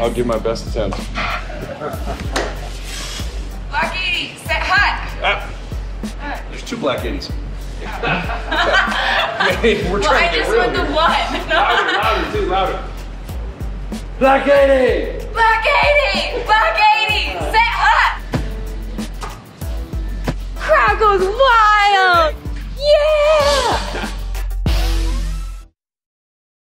I'll give my best attempt. Black 80, set hot. Ah, there's two black 80s. We're Well, trying I to just want the one. Louder, louder, too, louder. Black 80! Black 80, Black 80, set hot. Crowd goes wild.